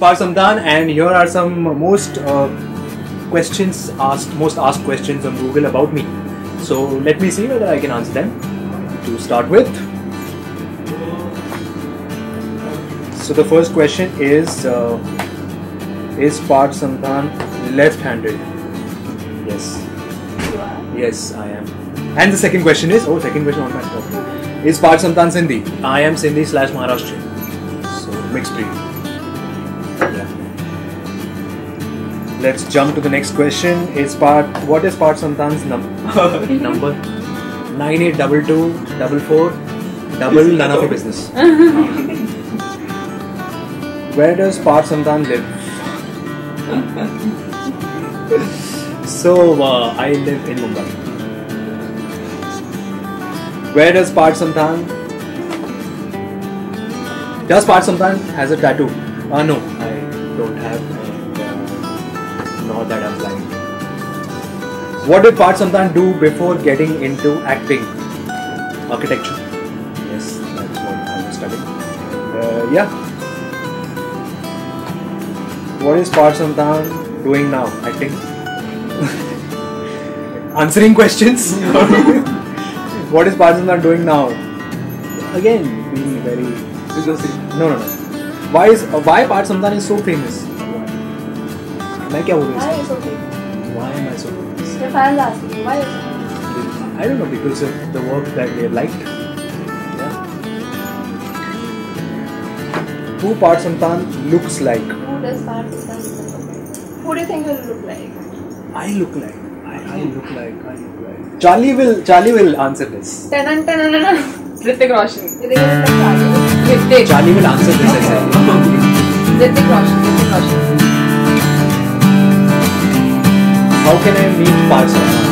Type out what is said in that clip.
Parth Samthaan, and here are some most uh, questions asked, most asked questions on Google about me. So let me see whether I can answer them. To start with, so the first question is: uh, Is Parth Samthaan left-handed? Yes. Yes, I am. And the second question is, oh, second question on my top. Is Parth Samthaan Sindhi? I am Sindhi slash Maharashtrian. So, mixed breed. Let's jump to the next question. Is Parth, what is Parth Samthaan's num- number? 9822 double none of your business. Where does Parth Santan live? so, uh, I live in Mumbai. Where does Parth Samthaan? Does Parth Samthaan has a tattoo? Uh, no, I don't have, that I'm planning. What did Parth Samthaan do before getting into acting? Architecture. Yes, that's what I was studying. Uh, yeah. What is Parth Samthaan doing now? Acting? Answering questions? what is Parth Samthaan doing now? Again, being very no no no. Why is uh, why Parth Samthaan is so famous? मैं क्या बोल रहा हूँ? Why am I so famous? Your fans asking you, why you so big? I don't know because of the work that they liked. Yeah. Who Parth Samtan looks like? Who does look like? Who do you think will look like? I look like. I, I look like. I look like. Charlie will. Charlie will answer this. Tanan tanan tanan. Hrithik Roshan. Looks like Charlie? Will answer this. Hrithik Roshan. Hrithik Roshan. Can I meet Samthaan?